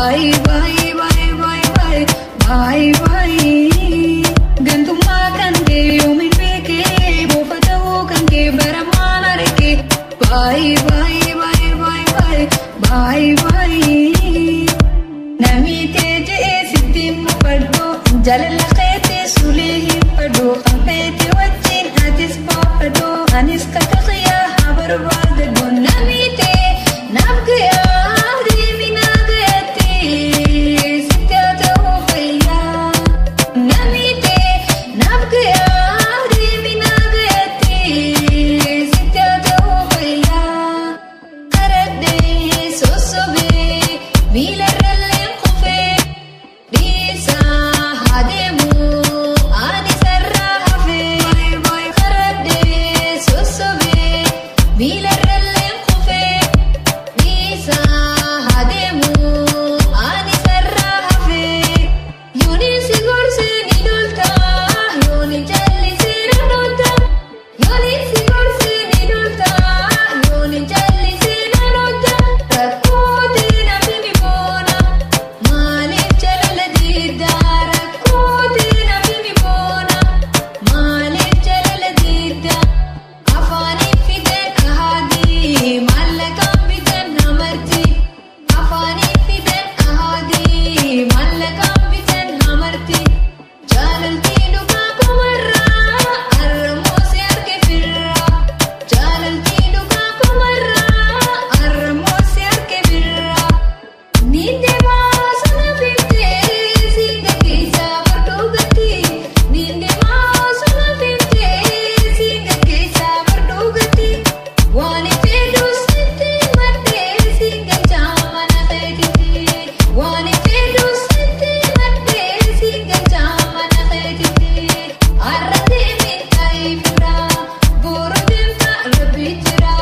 Bye bye bye bye bye bye bye Gần thùng ma cần kề yêu mình bê kê Bộ phá tâu cần kề bà ra ma nà rê kê Bye bye bye bye bye Miles Буду тебя любить и радовать